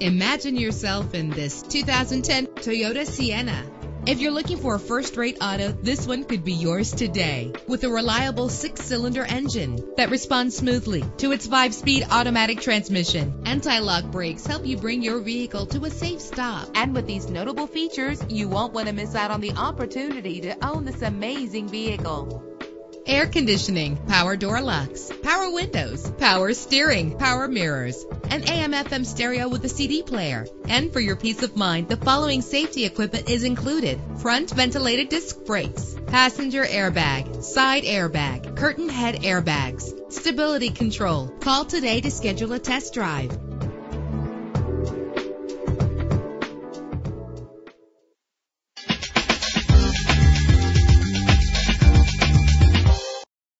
Imagine yourself in this 2010 Toyota Sienna. If you're looking for a first-rate auto, this one could be yours today. With a reliable six-cylinder engine that responds smoothly to its five-speed automatic transmission. Anti-lock brakes help you bring your vehicle to a safe stop. And with these notable features, you won't want to miss out on the opportunity to own this amazing vehicle air conditioning, power door locks, power windows, power steering, power mirrors, an AM FM stereo with a CD player. And for your peace of mind, the following safety equipment is included. Front ventilated disc brakes, passenger airbag, side airbag, curtain head airbags, stability control. Call today to schedule a test drive.